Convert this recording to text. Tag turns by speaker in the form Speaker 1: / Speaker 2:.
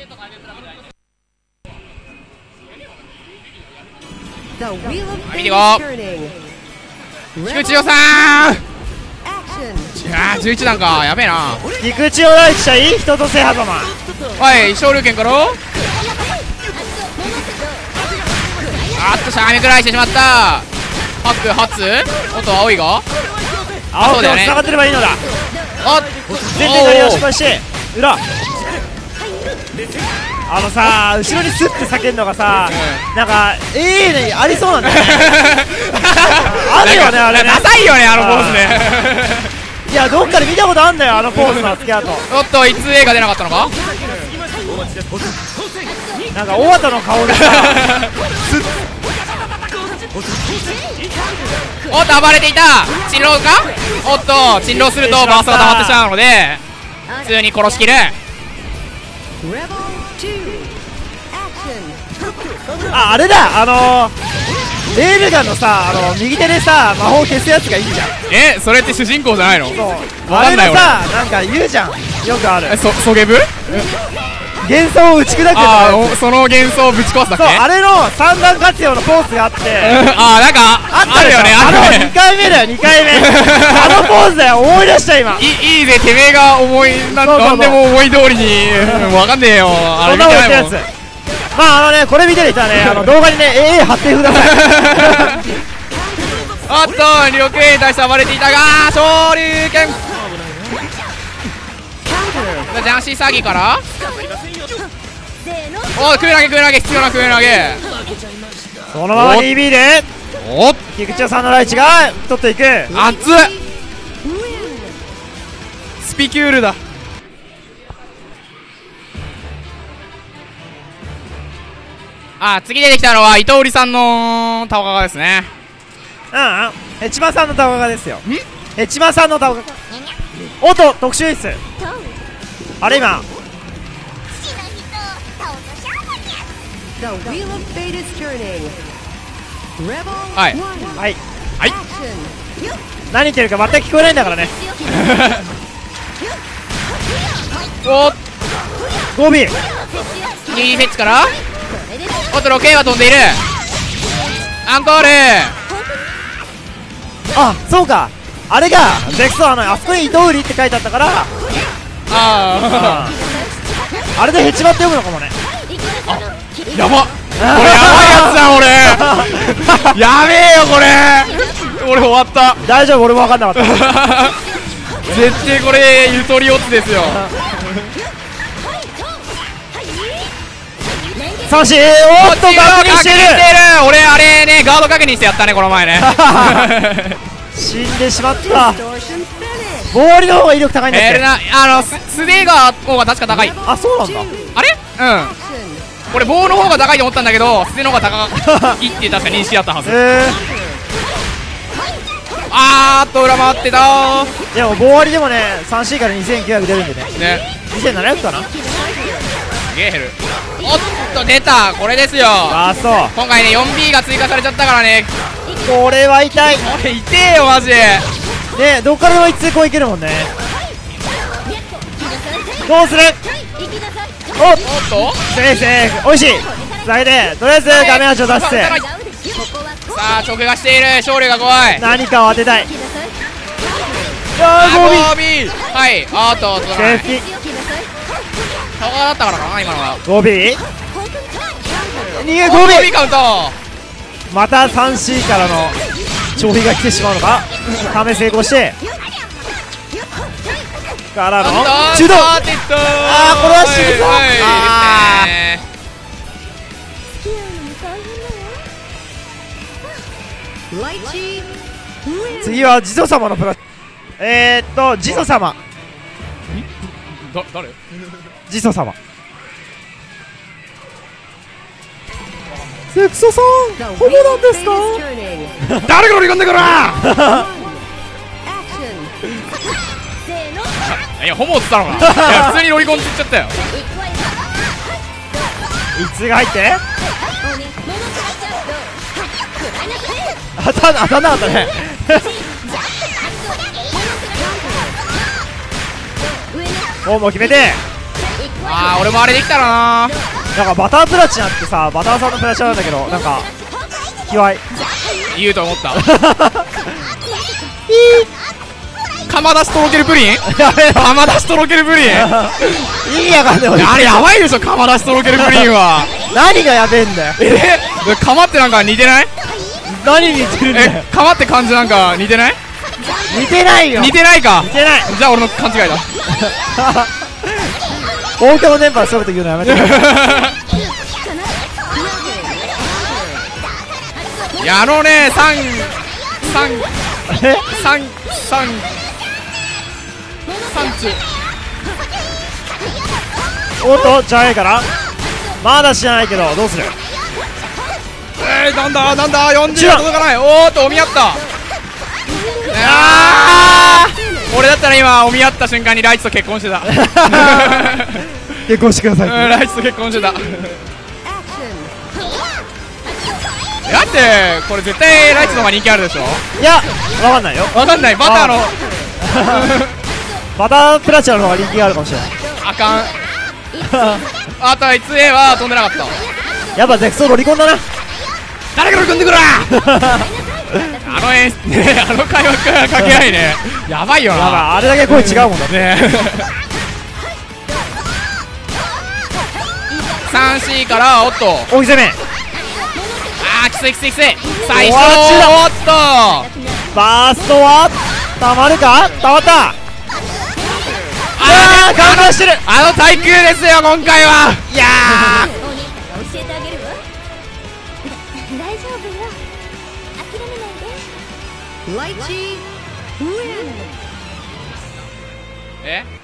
Speaker 1: 見てこ
Speaker 2: turning.
Speaker 1: 菊池代さん。
Speaker 2: Action.
Speaker 1: いやー11段かやべえな。
Speaker 3: 菊池を大地者いい？人と瀬狭間。
Speaker 1: おい昇竜拳から。あっとしゃがみ食らいしてしまった。ハック初。おっと青いが。
Speaker 3: 青
Speaker 1: そうだよね。
Speaker 3: 木を繋がってればいいのだ。
Speaker 1: あ
Speaker 3: 全然狩りを失敗し。て裏あのさ後ろにスッて叫んのがさなんかええねありそうなんだよね。あるよねあれね。
Speaker 1: ダサいよねあのポーズね。
Speaker 3: いやどっかで見たことあんだよあのポーズのスケアと。
Speaker 1: おっといつ A が出なかったのか？
Speaker 3: なんか大和の顔でさ
Speaker 1: おっと暴れていた。珍狼か？おっと珍狼するとバーストが溜まってしまうので普通に殺しきる。
Speaker 2: Rebel 2. Action.
Speaker 3: ああれだ。あのー、レールガンのさあの右手でさ魔法消すやつがいいじゃん。
Speaker 1: えそれって主人公じゃないの？
Speaker 3: そう。
Speaker 1: わかんない
Speaker 3: あれのさなんか言うじゃん。よくある。
Speaker 1: えそソゲブ
Speaker 3: 幻想を打ち砕く
Speaker 1: ああその幻想をぶち壊すだけ
Speaker 3: そうあれの三段活用のポーズがあって
Speaker 1: ああなんか
Speaker 3: あったでしょ
Speaker 1: るよね
Speaker 3: あの
Speaker 1: あるよ
Speaker 3: 2回目だよ2回目あのポーズだよ思い出した今
Speaker 1: いいいいぜてめえが思いなんでも思い通りにうんわかんねえよあれ見てないもん
Speaker 3: まああのねこれ見てる人はねあの動画にね AA 貼ってください
Speaker 1: あっと両拳に対して暴れていたが昇竜拳ジャンシー詐欺から？おい空投げ空投げ必要な空投げ。
Speaker 3: そのまま 2B で
Speaker 1: おっ。
Speaker 3: 菊池さんのライチが取っていく。
Speaker 1: 熱っ。スピキュールだ。あ次出てきたのは伊藤織さんのタオカガですね。
Speaker 3: うんうん。ヘチマさんのタオカですよ。ヘチマさんのタオカおっと特殊演出あれ今
Speaker 2: The wheel of fate is turning. Rebel
Speaker 1: はい
Speaker 2: 1.
Speaker 3: はい
Speaker 1: はい.
Speaker 3: 何言ってるか全く聞こえないんだからね。
Speaker 1: おっ。
Speaker 3: ゴビ。
Speaker 1: 右フェッチから。おっとロケは飛んでいる。アンコール。
Speaker 3: あそうか。あれがベクソあのあそこに伊藤売りって書いてあったから
Speaker 1: あ
Speaker 3: あれでヘチマって読むのかもね。
Speaker 1: あやば。これやばいやつだ俺。やべえよこれ。俺終わった。
Speaker 3: 大丈夫俺も分かんなかった。
Speaker 1: 絶対これゆとりオツですよ。
Speaker 3: 三振おっと確認している。
Speaker 1: 俺あれねガード確認してやったねこの前ね。
Speaker 3: 死んでしまった.ボーリの方が威力高いんだっ
Speaker 1: あのススデーガーの方が確か高い。
Speaker 3: あそうなんだ。
Speaker 1: あれ？うん.俺棒の方が高いと思ったんだけどスデの方が高いって確か認識だったはず。
Speaker 3: え
Speaker 1: あーっと裏回ってた。ー
Speaker 3: ー、でも棒割りでもね 3C から2900出るんでね。
Speaker 1: ね。
Speaker 3: 2700かな。
Speaker 1: すげえ減る。おっと出た。これですよ。
Speaker 3: あそう。
Speaker 1: 今回ね 4B が追加されちゃったからね。
Speaker 3: これは痛い。
Speaker 1: これ痛えよマジで
Speaker 3: ねどっからでも一通こういけるもんね。どうする？おっ。
Speaker 1: おっと？
Speaker 3: セーフセーフ。おいしい。つなげてとりあえず画面味を出して。
Speaker 1: さあ直がしている。勝利が怖い。
Speaker 3: 何かを当てたい。
Speaker 1: あ
Speaker 3: あーゴー。ビ
Speaker 1: ゴー。はい。あーっと
Speaker 3: セーフ
Speaker 1: タワー。だったからかな今のは。
Speaker 3: ゴー。ビー逃げ
Speaker 1: ゴー。
Speaker 3: ビ
Speaker 1: ビーカウント。
Speaker 3: ーまた 3C からの消費が来てしまうのか？試成功して。からの。中道
Speaker 1: あ
Speaker 3: あーこれは死ぬぞ。
Speaker 1: はい
Speaker 3: あー
Speaker 1: い。いですね
Speaker 2: Lychee. wins.
Speaker 3: 次はジゾ様のプラえー、っとジゾ様。
Speaker 1: だ誰？
Speaker 3: 様。セクソさんホモ
Speaker 2: wheel
Speaker 3: なんですか？
Speaker 1: 誰が乗り込んでくる. いやホモっつったのか。な いや普通に乗り込んでいっちゃったよ。
Speaker 3: 一通が入って？当たん当たんなかったね。コンボ決めて。
Speaker 1: あー俺もあれできたらな。
Speaker 3: なんかバタープラチナってさバターさんのプラチナなんだけどなんか卑猥
Speaker 1: 言うと思った。釜出しとろけるプリン？
Speaker 3: やべえ
Speaker 1: 釜出しとろけるプリン？
Speaker 3: 意味わかんない。
Speaker 1: あれやばいでしょ釜出しとろけるプリンは。
Speaker 3: 何がやべえんだよ。
Speaker 1: え釜ってなんか似てない？
Speaker 3: 何似てるんだよ。
Speaker 1: え釜って感じなんか似てない？
Speaker 3: 似てないよ。
Speaker 1: 似てないか。
Speaker 3: 似てない。
Speaker 1: じゃあ俺の勘違いだ。
Speaker 3: 公共の電波でそういうこと言うのやめて
Speaker 1: いやあのね三三
Speaker 3: え？
Speaker 1: 三三三中
Speaker 3: おっとじゃあええから。まだ知らないけどどうする？
Speaker 1: えー、なんだなんだ40
Speaker 3: 違う
Speaker 1: は届かない。おーっとお見合った。あー。俺だったら今お見合った瞬間にライチと結婚してた。
Speaker 3: 結婚してくださ
Speaker 1: うんライチと結婚してただってこれ絶対ライチの方が人気あるでしょ？
Speaker 3: いやわかんないよ。
Speaker 1: わかんない。バターの
Speaker 3: バタープラチナの方が人気があるかもしれない。
Speaker 1: あかん。あとあいつ A は飛んでなかった。
Speaker 3: やっぱゼクソロリコンだな。
Speaker 1: 誰から組んでくる あの演出ねあの会話か掛け合いね。やばいよな。
Speaker 3: あれだけ声違うもんだね。
Speaker 1: ね 3C からおっと。
Speaker 3: 大木攻め
Speaker 1: あーきついきつい最初
Speaker 3: おわちだ。
Speaker 1: おっと。
Speaker 3: バーストはたまるか？たまった。
Speaker 1: あ
Speaker 3: あー感動してる。
Speaker 1: あの対空ですよ今回は。いや
Speaker 4: 教えてあげるわ大丈夫よ。諦めないで。
Speaker 1: え？